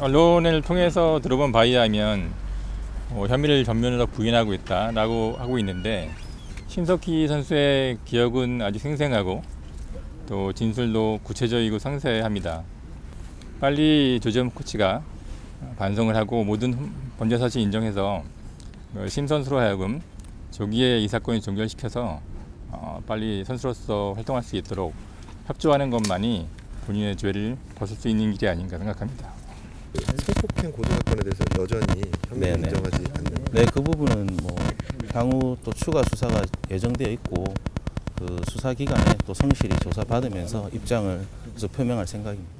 언론을 통해서 들어본 바에 하면 어, 혐의를 전면으로 부인하고 있다라고 하고 있는데 심석희 선수의 기억은 아주 생생하고 또 진술도 구체적이고 상세합니다. 빨리 조지현 코치가 반성을 하고 모든 범죄 사실 인정해서 어, 심 선수로 하여금 조기에 이 사건을 종결시켜서 어, 빨리 선수로서 활동할 수 있도록 협조하는 것만이 본인의 죄를 벗을 수 있는 길이 아닌가 생각합니다. 성폭행 고소 사건에 대해서 여전히 혐의를 네네. 인정하지 않는 네, 그 부분은 뭐 향후 또 추가 수사가 예정되어 있고 그 수사 기간에 또 성실히 조사 받으면서 입장을 계속 표명할 생각입니다.